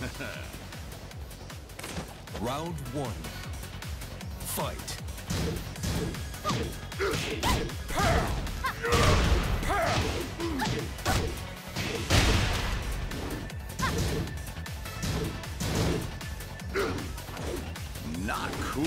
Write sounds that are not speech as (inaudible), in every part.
(laughs) Round one. Fight. Not cool.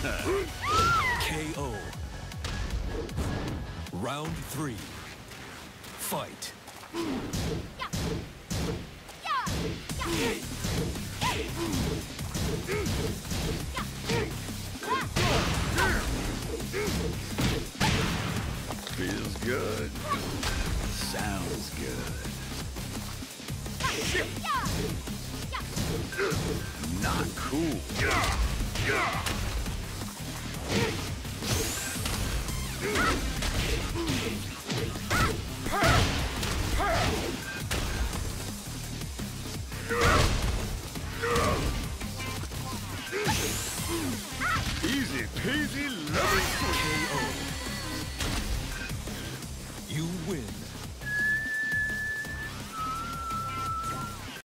KO. Round three. Fight. Feels good. Sounds good. Not cool. Yeah.